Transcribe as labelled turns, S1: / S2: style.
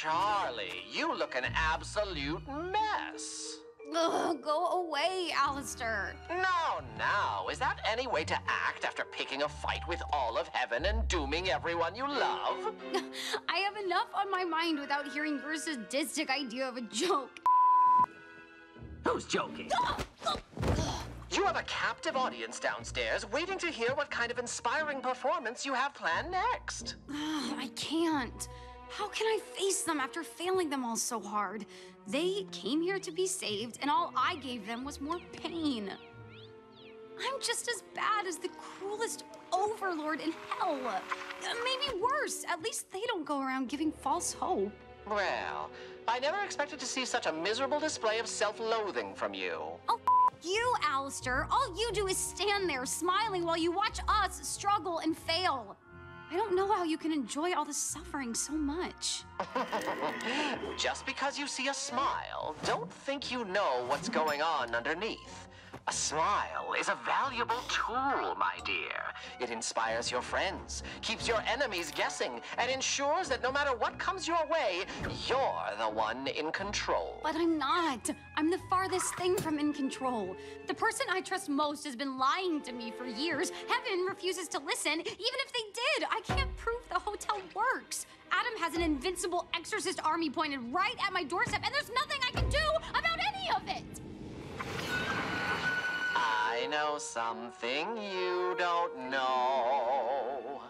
S1: Charlie, you look an absolute mess.
S2: Ugh, go away, Alastor.
S1: Now, now, is that any way to act after picking a fight with all of heaven and dooming everyone you love?
S2: I have enough on my mind without hearing your sadistic idea of a joke.
S3: Who's joking?
S1: You have a captive audience downstairs waiting to hear what kind of inspiring performance you have planned next.
S2: Ugh, I can't. How can I face them after failing them all so hard? They came here to be saved, and all I gave them was more pain. I'm just as bad as the cruelest overlord in hell. Uh, Maybe worse. At least they don't go around giving false hope.
S1: Well, I never expected to see such a miserable display of self-loathing from you.
S2: Oh, you, Alastor. All you do is stand there smiling while you watch us struggle and fail. I don't know how you can enjoy all the suffering so much.
S1: Just because you see a smile, don't think you know what's going on underneath. A smile is a valuable tool, my dear. It inspires your friends, keeps your enemies guessing, and ensures that no matter what comes your way, you're the one in control.
S2: But I'm not. I'm the farthest thing from in control. The person I trust most has been lying to me for years. Heaven refuses to listen. Even if they did, I can't prove the hotel works. Adam has an invincible exorcist army pointed right at my doorstep, and there's nothing I can do about
S1: know something you don't know.